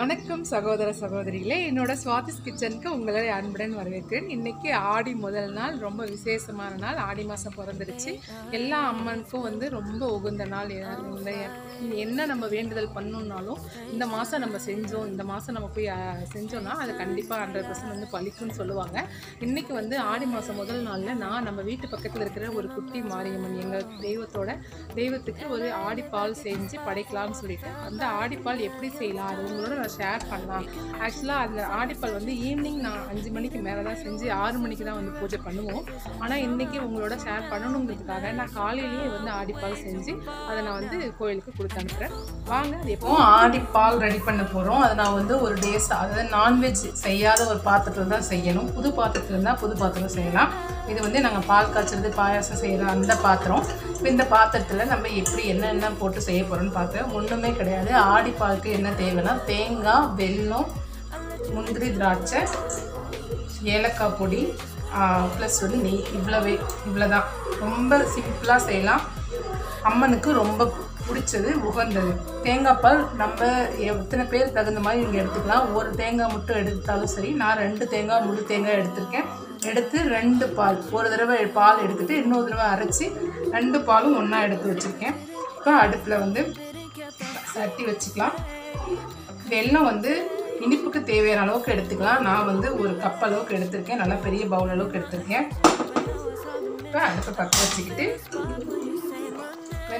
வணக்கம் சகோதர சகோதரிகளே. என்னோட சுவாதிஸ் கிச்சனுக்கு உங்களை அன்புடன் வரவேற்கிறேன். இன்னைக்கு ஆடி முதல் நாள் ரொம்ப விசேஷமான நாள். ஆடி மாதம் பிறந்துருச்சு எல்லா அம்மனுக்கும் வந்து ரொம்ப உகுந்த நாள். என்ன நம்ம வேண்டுதல் பண்ணணுன்னாலும் இந்த மாதம் நம்ம செஞ்சோம் இந்த மாதம் நம்ம போய் செஞ்சோம்னா அது கண்டிப்பாக ஹண்ட்ரட் பர்சன்ட் வந்து பழிக்கும்னு சொல்லுவாங்க. இன்னைக்கு வந்து ஆடி மாதம் முதல் நாளில் நான் நம்ம வீட்டு பக்கத்தில் இருக்கிற ஒரு குட்டி மாரியம்மன் எங்கள் தெய்வத்தோட தெய்வத்துக்கு ஒரு ஆடிப்பால் செஞ்சு படைக்கலாம்னு சொல்லிட்டு அந்த ஆடிப்பால் எப்படி செய்யலாம்? அது உங்களோட ஷேர் பண்ணலாம். ஆக்சுவலாக அதில் ஆடிப்பால் வந்து ஈவினிங் நான் அஞ்சு மணிக்கு மேலே தான் செஞ்சு ஆறு மணிக்கு தான் வந்து பூஜை பண்ணுவோம். ஆனால் இன்றைக்கி உங்களோட ஷேர் பண்ணணுங்கிறதுக்காக நான் காலையிலேயே வந்து ஆடிப்பால் செஞ்சு அதை நான் வந்து கோயிலுக்கு கொடுத்து அனுப்புகிறேன் வாங்க அது எப்போ? ஆடிப்பால் ரெடி பண்ண போகிறோம் அதை நான் வந்து ஒரு டேஸ் அதாவது நான்வெஜ் செய்யாத ஒரு பாத்திரத்தில் தான் செய்யணும். புது பாத்திரத்தில் இருந்தால் புது பாத்திரம் செய்யலாம். இது வந்து நாங்கள் பால் காய்ச்சறது பாயாசம் செய்கிற அந்த பாத்திரம். இப்போ இந்த பாத்திரத்தில் நம்ம எப்படி என்னென்ன போட்டு செய்ய போகிறோம்னு பார்க்க ஒன்றுமே கிடையாது. ஆடிப்பாலுக்கு என்ன தேவைன்னா தேங்காய் வெல்லம் முந்திரி திராட்சை ஏலக்காய் பொடி ப்ளஸ் வந்து நெய். இவ்வளவே தான் ரொம்ப சிம்பிளாக செய்யலாம். அம்மனுக்கு ரொம்ப பிடிச்சது. உகந்தது தேங்காய் பால் நம்ம எத்தனை பேர் தகுந்த மாதிரி நீங்கள் எடுத்துக்கலாம். ஒரு தேங்காய் மட்டும் எடுத்தாலும் சரி நான் ரெண்டு தேங்காய் முழு தேங்காய் எடுத்திருக்கேன். எடுத்து ரெண்டு பால் ஒரு தடவை பால் எடுத்துகிட்டு இன்னொரு தடவை அரைச்சி ரெண்டு பாலும் ஒன்றா எடுத்து வச்சுருக்கேன். இப்போ அடுப்பில் வந்து சட்டி வச்சுக்கலாம். வெள்ளம் வந்து இனிப்புக்கு தேவையான அளவுக்கு எடுத்துக்கலாம். நான் வந்து ஒரு கப் அளவுக்கு எடுத்திருக்கேன். நல்லா பெரிய பவுல் அளவுக்கு எடுத்திருக்கேன். இப்போ அடுப்பை பற்ற வச்சுக்கிட்டு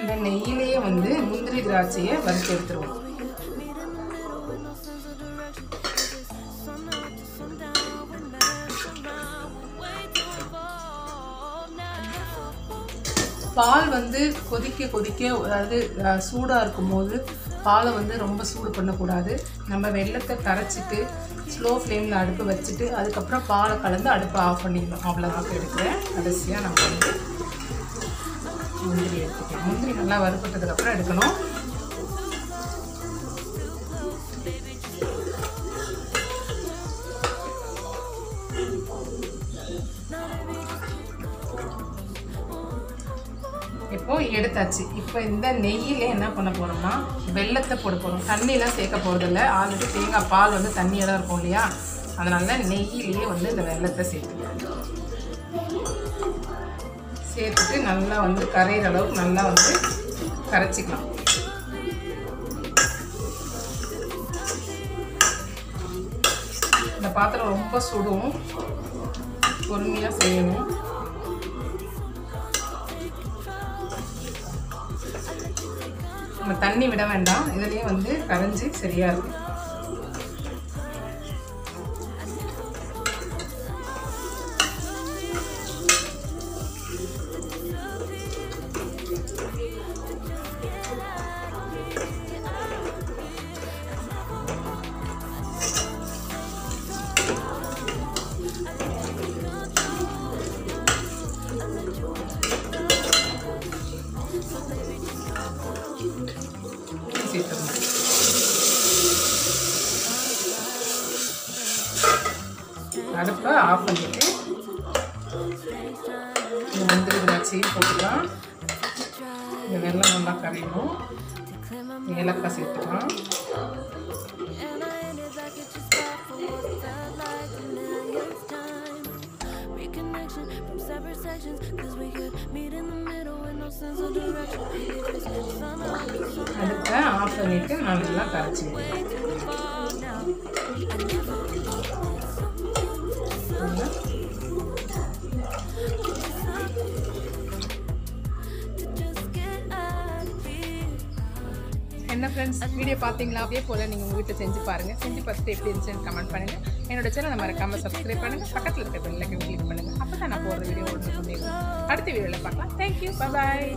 இந்த நெய்யிலேயே வந்து முந்திரி திராட்சையை வறுத்து எடுத்துருவோம். பால் வந்து கொதிக்க கொதிக்க அதாவது சூடாக இருக்கும்போது பாலை வந்து ரொம்ப சூடு பண்ணக்கூடாது. நம்ம வெள்ளத்தை கரைச்சிட்டு ஸ்லோ ஃப்ளேமில் அடுப்பு வச்சுட்டு அதுக்கப்புறம் பாலை கலந்து அடுப்பை ஆஃப் பண்ணிடணும். அவ்வளோதான் எடுக்கிறேன் கடைசியாக நம்ம வந்து முந்திரி எடுத்துக்கலாம் முந்திரி நல்லா வறுப்பட்டதுக்கப்புறம் எடுக்கணும். இப்போ எடுத்தாச்சு. இப்போ இந்த நெய்யில என்ன பண்ண போறோம்னா வெள்ளத்தை போட போறோம். தண்ணியெல்லாம் சேர்க்க போறதில்ல. ஆல்ரெடி தேங்காய் பால் வந்து தண்ணியாக தான் இருக்கும் இல்லையா? அதனால நெய்யிலேயே வந்து இந்த வெள்ளத்தை சேர்த்துக்கலாம். சேர்த்துட்டு நல்லா வந்து கரையிற அளவுக்கு நல்லா வந்து கரைச்சிக்கலாம். இந்த பாத்திரம் ரொம்ப சுடும். பொறுமையாக செய்யணும். நம்ம தண்ணி விட வேண்டாம். இதுலேயும் வந்து கரைஞ்சி சரியாக இருக்கும். அடுப்பை ஆஃப் பண்ணிட்டு இந்த முந்திரி திராட்சையும் போட்டுக்கலாம். இந்த வெள்ளம் நல்லா கரையணும். ஏலக்காய் சேர்த்துக்கலாம். அடுத்த ஆஃப் பண்ணிட்டு நல்லா கரைச்சி என்ன ஃப்ரெண்ட்ஸ் வீடியோ பார்த்தீங்களா? அப்படியே போல் நீங்கள் உங்கள் வீட்டில் செஞ்சு பாருங்கள் செஞ்சு பார்த்துட்டு எப்படி இருந்துச்சுன்னு கமெண்ட் பண்ணுங்கள் என்னோட சேனலை மறக்காமல் சப்ஸ்கிரைப் பண்ணுங்கள் பக்கத்தில் இருக்க பெல் கிளிக் பண்ணுங்கள் அப்போ தான் நான் போகிற வீடியோ ஒன்று பண்ணிடுவேன் அடுத்த வீடியோவில் பார்க்கலாம். Thank you bye